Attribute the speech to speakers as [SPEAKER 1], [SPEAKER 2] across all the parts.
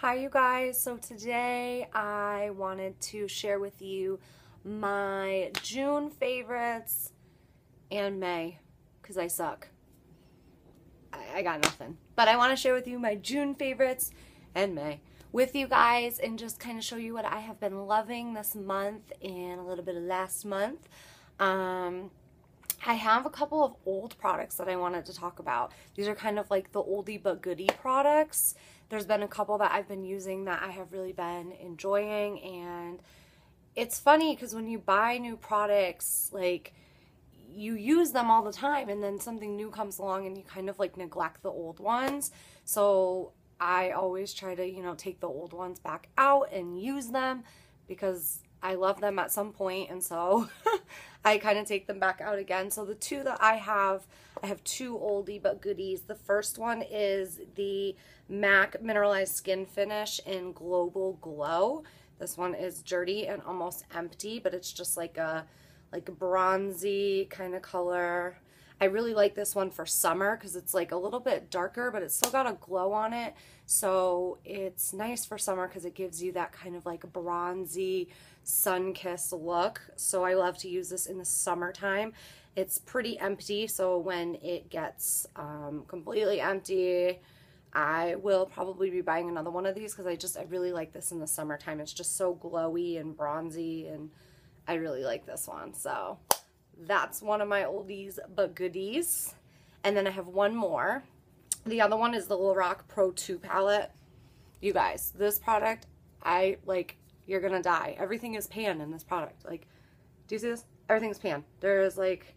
[SPEAKER 1] Hi you guys, so today I wanted to share with you my June favorites and May, because I suck. I, I got nothing. But I want to share with you my June favorites and May with you guys and just kind of show you what I have been loving this month and a little bit of last month. Um, I have a couple of old products that I wanted to talk about. These are kind of like the oldie but goodie products there's been a couple that I've been using that I have really been enjoying and it's funny because when you buy new products like you use them all the time and then something new comes along and you kind of like neglect the old ones. So I always try to you know take the old ones back out and use them because I love them at some point and so I kind of take them back out again. So the two that I have, I have two oldie but goodies. The first one is the MAC Mineralized Skin Finish in Global Glow. This one is dirty and almost empty, but it's just like a like bronzy kind of color. I really like this one for summer because it's like a little bit darker, but it's still got a glow on it. So it's nice for summer because it gives you that kind of like bronzy, sun-kissed look. So I love to use this in the summertime. It's pretty empty, so when it gets um, completely empty, I will probably be buying another one of these because I just, I really like this in the summertime. It's just so glowy and bronzy and I really like this one. So that's one of my oldies but goodies. And then I have one more. The other one is the Lorac Pro 2 palette. You guys, this product, I like, you're gonna die. Everything is pan in this product. Like, do you see this? Everything's pan. There's like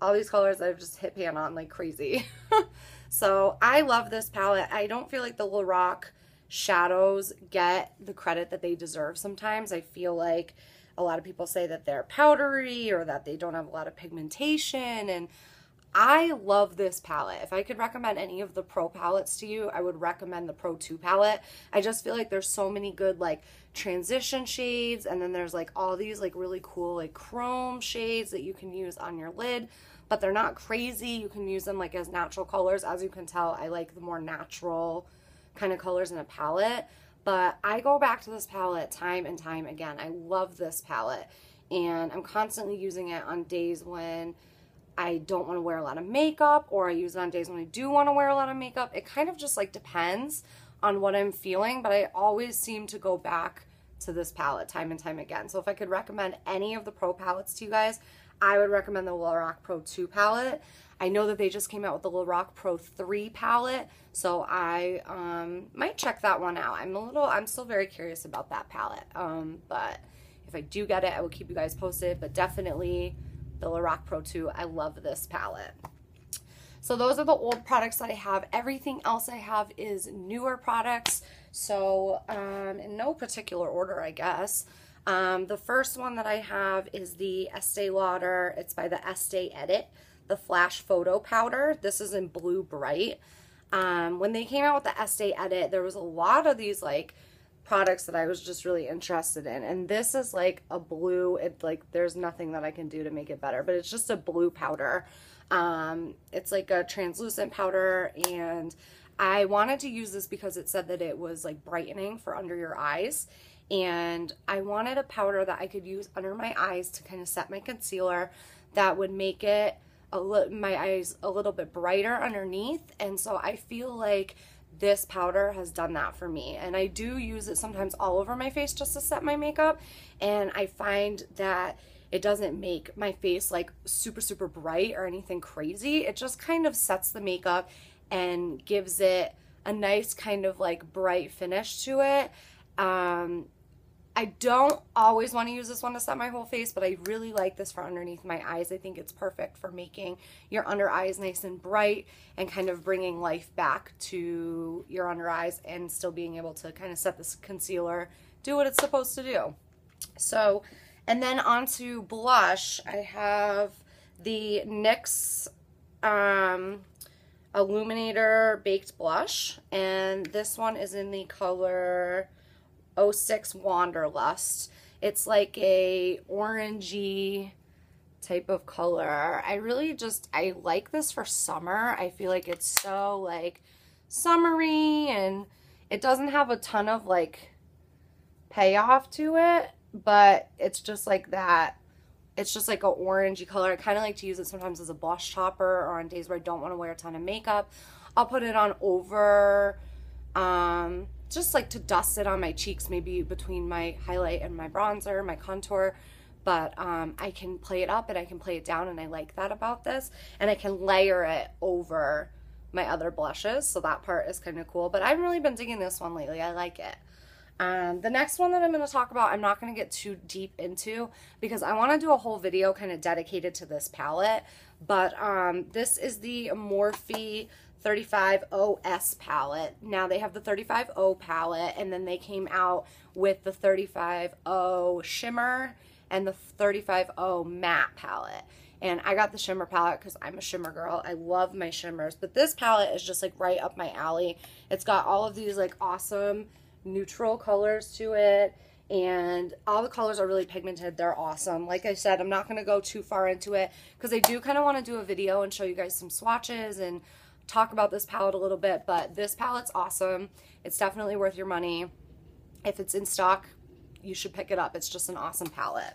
[SPEAKER 1] all these colors I've just hit pan on like crazy. so I love this palette. I don't feel like the Lorac shadows get the credit that they deserve sometimes. I feel like a lot of people say that they're powdery or that they don't have a lot of pigmentation and I love this palette. If I could recommend any of the Pro palettes to you, I would recommend the Pro 2 palette. I just feel like there's so many good like transition shades and then there's like all these like really cool like chrome shades that you can use on your lid, but they're not crazy. You can use them like as natural colors. As you can tell, I like the more natural kind of colors in a palette. But I go back to this palette time and time again. I love this palette and I'm constantly using it on days when I don't want to wear a lot of makeup or I use it on days when I do want to wear a lot of makeup. It kind of just like depends on what I'm feeling, but I always seem to go back to this palette time and time again. So if I could recommend any of the Pro palettes to you guys, I would recommend the Lorac Pro 2 palette. I know that they just came out with the Lorac Pro 3 palette, so I um, might check that one out. I'm a little, I'm still very curious about that palette, um, but if I do get it, I will keep you guys posted, but definitely the Lorac Pro 2. I love this palette. So those are the old products that I have. Everything else I have is newer products. So um, in no particular order, I guess. Um, the first one that I have is the Estee Lauder. It's by the Estee Edit, the Flash Photo Powder. This is in Blue Bright. Um, when they came out with the Estee Edit, there was a lot of these like products that I was just really interested in. And this is like a blue, it like there's nothing that I can do to make it better, but it's just a blue powder. Um, it's like a translucent powder and I wanted to use this because it said that it was like brightening for under your eyes. And I wanted a powder that I could use under my eyes to kind of set my concealer that would make it a li- my eyes a little bit brighter underneath. And so I feel like this powder has done that for me. And I do use it sometimes all over my face just to set my makeup. And I find that it doesn't make my face like super, super bright or anything crazy. It just kind of sets the makeup and gives it a nice kind of like bright finish to it. Um, I don't always want to use this one to set my whole face, but I really like this for underneath my eyes. I think it's perfect for making your under eyes nice and bright and kind of bringing life back to your under eyes and still being able to kind of set this concealer, do what it's supposed to do. So, and then onto blush, I have the NYX um, Illuminator Baked Blush. And this one is in the color 06 Wanderlust. It's like a orangey type of color. I really just, I like this for summer. I feel like it's so like summery and It doesn't have a ton of like payoff to it, but it's just like that. It's just like a orangey color. I kind of like to use it sometimes as a blush topper or on days where I don't want to wear a ton of makeup. I'll put it on over, um, just like to dust it on my cheeks, maybe between my highlight and my bronzer, my contour. But um, I can play it up and I can play it down, and I like that about this. And I can layer it over my other blushes, so that part is kind of cool. But I've really been digging this one lately. I like it. Um, the next one that I'm going to talk about, I'm not going to get too deep into because I want to do a whole video kind of dedicated to this palette. But um, this is the Morphe 35OS palette. Now they have the 35O palette and then they came out with the 35O shimmer and the 35O matte palette. And I got the shimmer palette because I'm a shimmer girl. I love my shimmers. But this palette is just like right up my alley. It's got all of these like awesome neutral colors to it and all the colors are really pigmented. They're awesome. Like I said, I'm not going to go too far into it because I do kind of want to do a video and show you guys some swatches and talk about this palette a little bit, but this palette's awesome. It's definitely worth your money. If it's in stock, you should pick it up. It's just an awesome palette.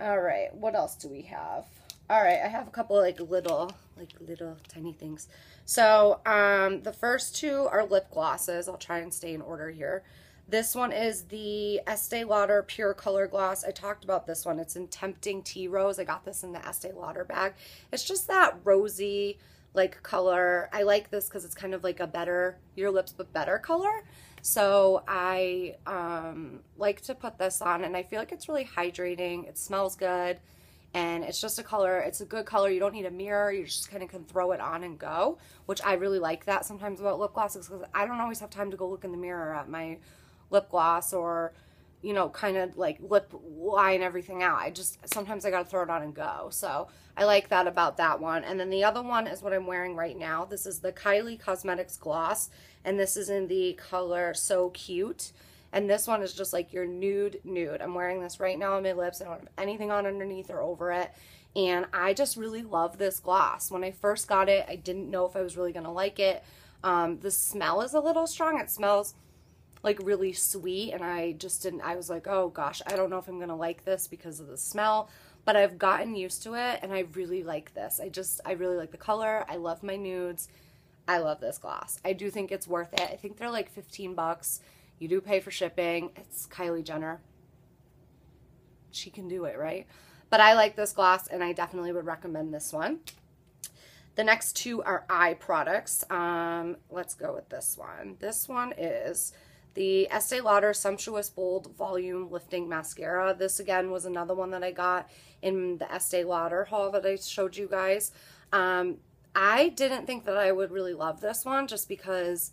[SPEAKER 1] All right, what else do we have? All right, I have a couple like little, like little tiny things. So um, the first two are lip glosses. I'll try and stay in order here. This one is the Estee Lauder Pure Color Gloss. I talked about this one. It's in Tempting Tea Rose. I got this in the Estee Lauder bag. It's just that rosy like color. I like this because it's kind of like a better, your lips but better color. So I um, like to put this on and I feel like it's really hydrating. It smells good and it's just a color it's a good color you don't need a mirror you just kind of can throw it on and go which i really like that sometimes about lip glosses because i don't always have time to go look in the mirror at my lip gloss or you know kind of like lip line everything out i just sometimes i gotta throw it on and go so i like that about that one and then the other one is what i'm wearing right now this is the kylie cosmetics gloss and this is in the color so cute and this one is just like your nude nude. I'm wearing this right now on my lips. I don't have anything on underneath or over it. And I just really love this gloss. When I first got it, I didn't know if I was really going to like it. Um, the smell is a little strong. It smells like really sweet. And I just didn't, I was like, oh gosh, I don't know if I'm going to like this because of the smell. But I've gotten used to it and I really like this. I just, I really like the color. I love my nudes. I love this gloss. I do think it's worth it. I think they're like 15 bucks. You do pay for shipping. It's Kylie Jenner. She can do it, right? But I like this gloss and I definitely would recommend this one. The next two are eye products. Um, let's go with this one. This one is the Estee Lauder Sumptuous Bold Volume Lifting Mascara. This again was another one that I got in the Estee Lauder haul that I showed you guys. Um, I didn't think that I would really love this one just because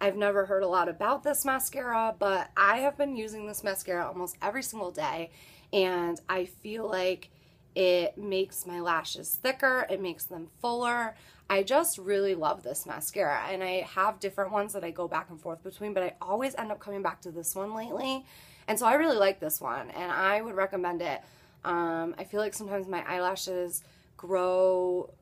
[SPEAKER 1] I've never heard a lot about this mascara, but I have been using this mascara almost every single day, and I feel like it makes my lashes thicker, it makes them fuller. I just really love this mascara, and I have different ones that I go back and forth between, but I always end up coming back to this one lately, and so I really like this one, and I would recommend it. Um, I feel like sometimes my eyelashes grow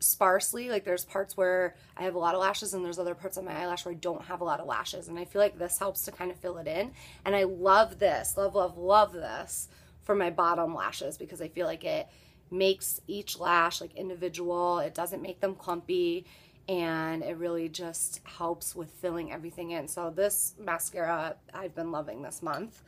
[SPEAKER 1] sparsely. Like there's parts where I have a lot of lashes and there's other parts of my eyelash where I don't have a lot of lashes. And I feel like this helps to kind of fill it in. And I love this, love, love, love this for my bottom lashes because I feel like it makes each lash like individual. It doesn't make them clumpy and it really just helps with filling everything in. So this mascara I've been loving this month.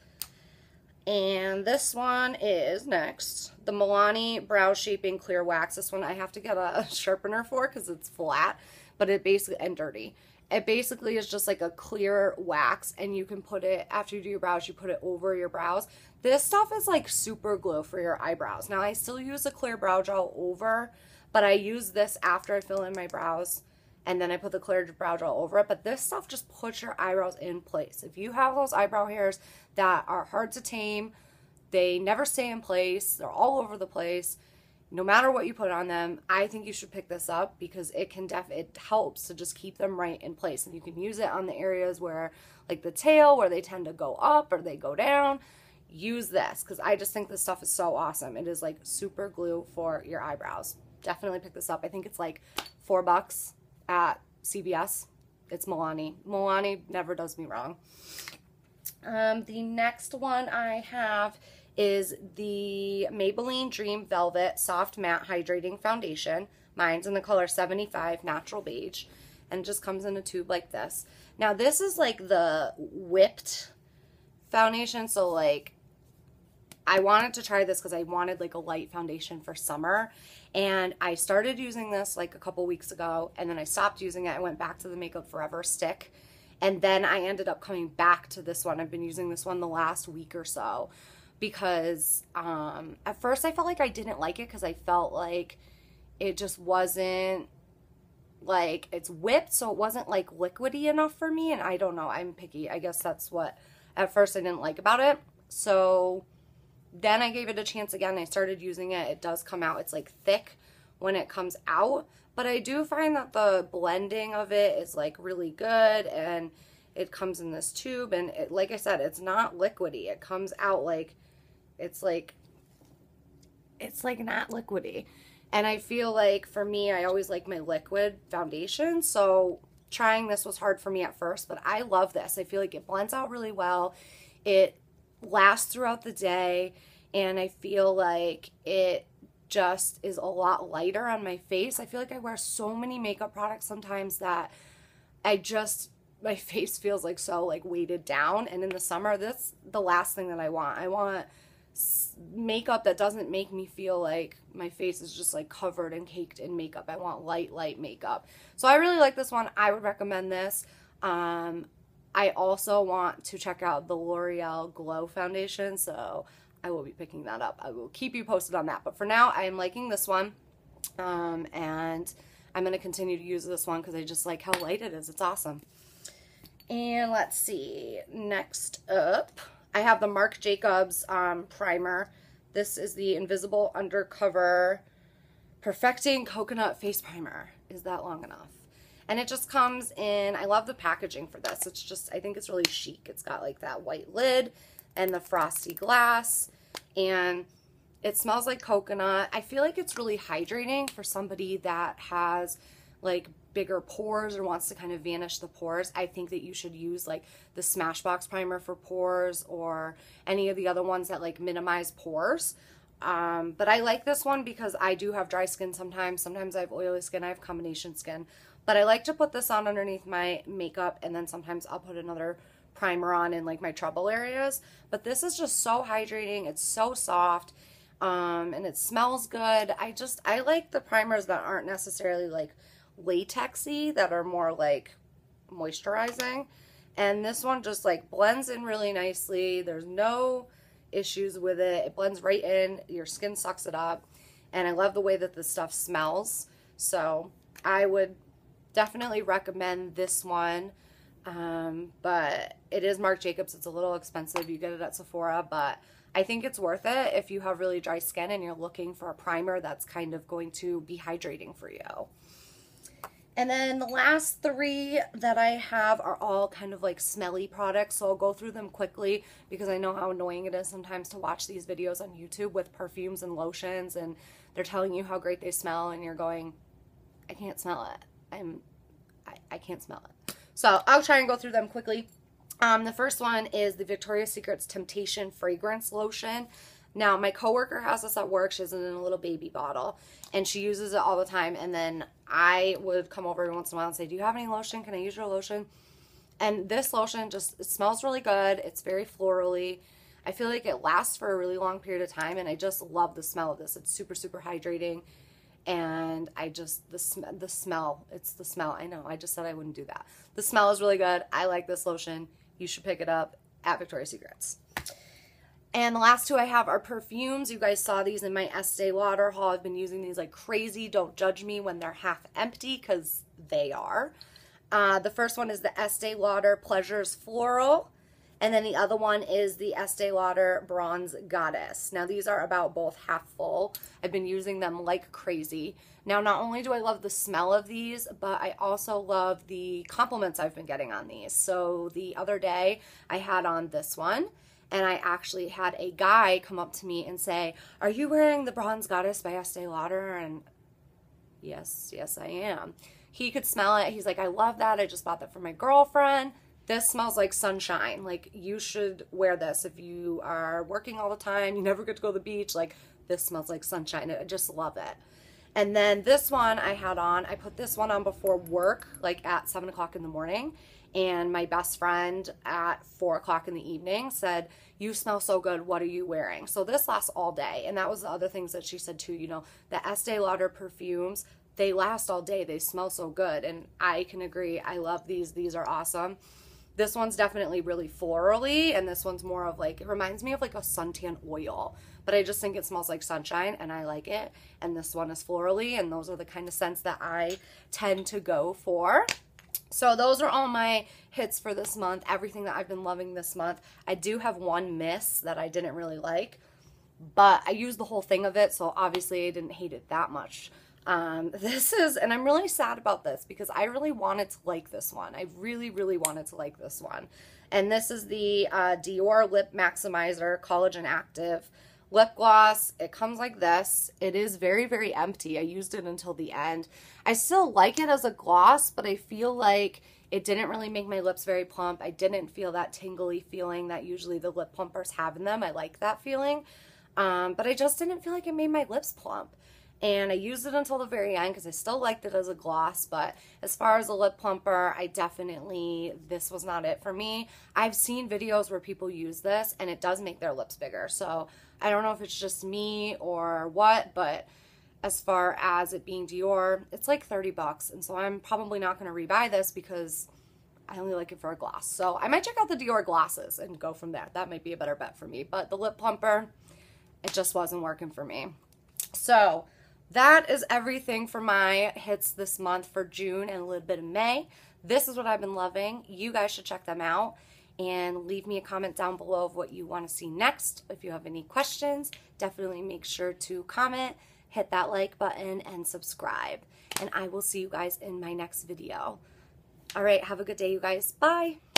[SPEAKER 1] And this one is next, the Milani Brow Shaping Clear Wax. This one I have to get a sharpener for because it's flat, but it basically, and dirty. It basically is just like a clear wax and you can put it, after you do your brows, you put it over your brows. This stuff is like super glue for your eyebrows. Now I still use a clear brow gel over, but I use this after I fill in my brows and then I put the clear brow gel over it. But this stuff just puts your eyebrows in place. If you have those eyebrow hairs that are hard to tame, they never stay in place, they're all over the place. No matter what you put on them, I think you should pick this up because it can def it helps to just keep them right in place. And you can use it on the areas where like the tail where they tend to go up or they go down. Use this because I just think this stuff is so awesome. It is like super glue for your eyebrows. Definitely pick this up. I think it's like four bucks at CVS. it's Milani. Milani never does me wrong. Um, the next one I have is the Maybelline Dream Velvet Soft Matte Hydrating Foundation. Mine's in the color 75 Natural Beige and just comes in a tube like this. Now this is like the whipped foundation, so like I wanted to try this because I wanted like a light foundation for summer. And I started using this like a couple weeks ago and then I stopped using it. I went back to the Makeup Forever stick. And then I ended up coming back to this one. I've been using this one the last week or so because um, at first I felt like I didn't like it because I felt like it just wasn't like it's whipped so it wasn't like liquidy enough for me and I don't know I'm picky I guess that's what at first I didn't like about it so then I gave it a chance again. I started using it. It does come out. It's like thick when it comes out. But I do find that the blending of it is like really good and it comes in this tube and it, like I said, it's not liquidy. It comes out like it's like it's like not liquidy. And I feel like for me, I always like my liquid foundation. So trying this was hard for me at first, but I love this. I feel like it blends out really well. It lasts throughout the day and I feel like it just is a lot lighter on my face. I feel like I wear so many makeup products sometimes that I just my face feels like so like weighted down and in the summer that's the last thing that I want. I want makeup that doesn't make me feel like my face is just like covered and caked in makeup. I want light light makeup. So I really like this one. I would recommend this. Um I also want to check out the L'Oreal Glow Foundation, so I will be picking that up. I will keep you posted on that. But for now, I am liking this one, um, and I'm going to continue to use this one because I just like how light it is. It's awesome. And let's see, next up, I have the Marc Jacobs um, primer. This is the Invisible Undercover Perfecting Coconut Face Primer. Is that long enough? And it just comes in, I love the packaging for this. It's just, I think it's really chic. It's got like that white lid and the frosty glass. And it smells like coconut. I feel like it's really hydrating for somebody that has like bigger pores or wants to kind of vanish the pores. I think that you should use like the Smashbox primer for pores or any of the other ones that like minimize pores. Um, but I like this one because I do have dry skin sometimes. Sometimes I have oily skin. I have combination skin. But I like to put this on underneath my makeup and then sometimes I'll put another primer on in like my trouble areas. But this is just so hydrating. It's so soft. Um, and it smells good. I just, I like the primers that aren't necessarily like latexy, that are more like moisturizing. And this one just like blends in really nicely. There's no issues with it. It blends right in. Your skin sucks it up. And I love the way that the stuff smells. So I would definitely recommend this one. Um, but it is Marc Jacobs. It's a little expensive. You get it at Sephora, but I think it's worth it if you have really dry skin and you're looking for a primer that's kind of going to be hydrating for you. And then the last three that I have are all kind of like smelly products. So I'll go through them quickly because I know how annoying it is sometimes to watch these videos on YouTube with perfumes and lotions and they're telling you how great they smell and you're going, I can't smell it. I'm, I, I can't smell it. So I'll try and go through them quickly. Um, the first one is the Victoria's Secret's Temptation Fragrance Lotion. Now, my coworker has this at work. She has it in a little baby bottle, and she uses it all the time. And then I would come over every once in a while and say, do you have any lotion? Can I use your lotion? And this lotion just smells really good. It's very florally. I feel like it lasts for a really long period of time, and I just love the smell of this. It's super, super hydrating and I just the sm- the smell. It's the smell. I know. I just said I wouldn't do that. The smell is really good. I like this lotion. You should pick it up at Victoria's Secrets. And the last two I have are perfumes. You guys saw these in my Estee Lauder haul. I've been using these like crazy. Don't judge me when they're half empty because they are. Uh, the first one is the Estee Lauder Pleasures Floral. And then the other one is the Estee Lauder Bronze Goddess. Now these are about both half full. I've been using them like crazy. Now not only do I love the smell of these, but I also love the compliments I've been getting on these. So the other day I had on this one and I actually had a guy come up to me and say, are you wearing the Bronze Goddess by Estee Lauder? And yes, yes I am He could smell it. He's like, I love that. I just bought that for my girlfriend. This smells like sunshine. Like, you should wear this if you are working all the time. You never get to go to the beach. Like, this smells like sunshine. I just love it. And then this one I had on, I put this one on before work, like at seven o'clock in the morning. And my best friend at four o'clock in the evening said, You smell so good. What are you wearing? So this lasts all day. And that was the other things that she said too. You know, the Estee Lauder perfumes, they last all day. They smell so good. And I can agree. I love these. These are awesome. This one's definitely really florally, and this one's more of like, it reminds me of like a suntan oil but I just think it smells like sunshine and I like it. And this one is florally, and those are the kind of scents that I tend to go for. So those are all my hits for this month, everything that I've been loving this month. I do have one miss that I didn't really like, but I used the whole thing of it, so obviously I didn't hate it that much. Um, this is, and I'm really sad about this because I really wanted to like this one. I really, really wanted to like this one. And this is the uh, Dior Lip Maximizer Collagen Active lip gloss. It comes like this. It is very, very empty. I used it until the end. I still like it as a gloss, but I feel like it didn't really make my lips very plump. I didn't feel that tingly feeling that usually the lip plumpers have in them. I like that feeling. Um, but I just didn't feel like it made my lips plump. And I used it until the very end because I still liked it as a gloss. But as far as a lip plumper, I definitely, this was not it for me. I've seen videos where people use this and it does make their lips bigger. So I don't know if it's just me or what, but as far as it being Dior, it's like 30 bucks. And so I'm probably not going to rebuy this because I only like it for a gloss. So I might check out the Dior glasses and go from there. That might be a better bet for me. But the lip plumper, it just wasn't working for me. So that is everything for my hits this month for June and a little bit of May. This is what I've been loving. You guys should check them out and leave me a comment down below of what you want to see next. If you have any questions, definitely make sure to comment, hit that like button, and subscribe. And I will see you guys in my next video. All right, have a good day, you guys. Bye.